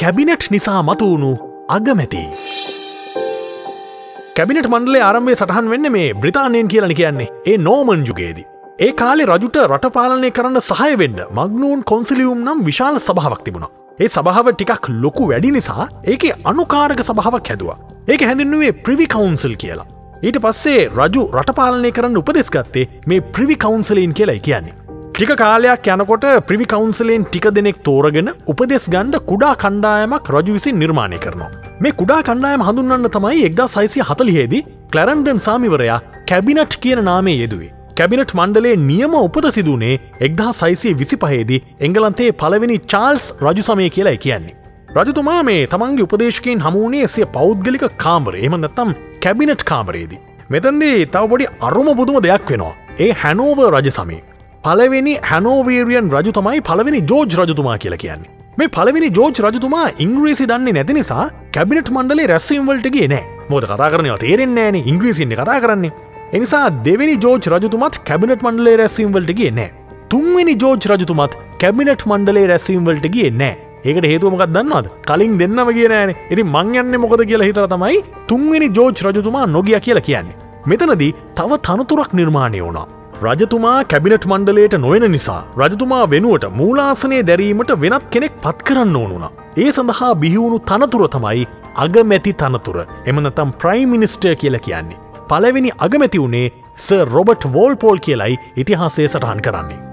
Cabinet නිසා මතුවුණු අගමැති. කැබිනට මණ්ඩලේ ආරම්භය සටහන් වෙන්න මේ බ්‍රතාානයෙන් කියලන කියන්නේ ඒ නෝමන් යුගේදී. ඒ කාලෙ රජුට රටපාලනය කරන්න සහය වෙන්න මග්නූන් කොන්සිලියුම් නම් විශාල සභාවක් තිබුණා. ඒ සභාව ටිකක් ලොකු වැඩි නිසා ඒක අනුකාරක සභාවක් හැදවා. ඒක හැඳින්නුවේ ප්‍රිවි කවුන්සිල් කියලා. ඊට පස්සේ රජු රටපාලනය කරන්න උපදෙස්ගත්තේ මේ ප්‍රිවි කවුන්සලීන් කියලා කියන්නේ. ටික කාලයක් යනකොට ප්‍රිවි කවුන්සලෙන් ටික දෙනෙක් තෝරගෙන උපදෙස් ගණ්ඩ කුඩා කණ්ඩායමක් රජු විසින් නිර්මාණය කරනවා. මේ කුඩා කණ්ඩායම හඳුන්න්න තමයි එක්දා සයිසිය හතලියේදී කලරන්ඩන් සාමිවරයා කැබිනට් කියන නාමේ යෙදුවේ. කැබිනට් මණ්ඩලේ නියම උපද සිදුනේ එක්දා සයිසිය විසි පහේදී එංගලන්තේ පළවෙනි චාල්ස් රජු සමය කියලා කියන්නේ. රජතුමා මේ තමන්ගේ උපදේශකයෙන් හමුණේ එසේ පෞද්ගලික කාමර එම නැත්තම් කැබිනට් කාමරේදී. මෙතන්දී තවබොඩි අරුම බුදුම දෙයක් වෙනවා. ඒ හැනෝව රජ සමේ. පලවෙනි හැනෝවේරියන් රජු තමයි පලවෙනි ජෝජ් රජතුමා කියලා කියන්නේ. මේ පලවෙනි ජෝජ් රජතුමා ඉංග්‍රීසි දන්නේ නැති නිසා කැබිනට් මණ්ඩලේ රැස්වම්වලටගේ නෑ මොද කතා කරනව තේරෙන්නේ ෑන ඉංග්‍රීසින්න කතා කරන්නේ. එනිසා දෙවැනි ජෝජ් රජතුමත් කැබිනට් මණ්ඩලේ රැස්වම්වලටගේ නෑ. තුන්වෙනි ජෝජ් රජතුමත් කැබිනට් මණ්ඩලේ රැස්වම්වලටගේ නෑ ඒකට හේතුවමකක් දන්නවද කලින් දෙන්නම කියනෑන ඉති මං යන්න මොකද කියලා හිතර තමයි තුන්වෙනි ජෝජ් රජතුමා නොගිය කියලා කියන්නේ. මෙතනදී තව තනතුරක් නිර්මාණය වුණා. රජතුමා කැබිනට් මණ්ඩලයට නොයන නිසා රජතුමා වෙනුවට මූලාසනය දැරීමට වෙනත් කෙනෙක් පත් කරන්න ඕනුනා. ඒ සඳහා බිහිවුණු තනතුර තමයි අගමැති තනතුර එමනතම් ප්‍රයිමිනිස්ටර් කියල කියන්නේ. පලවෙනි අගමැති වුණේ ස රොබට් වෝල්පෝල් කියලයි ඉතිහාසේ සටහන් කරන්නේ.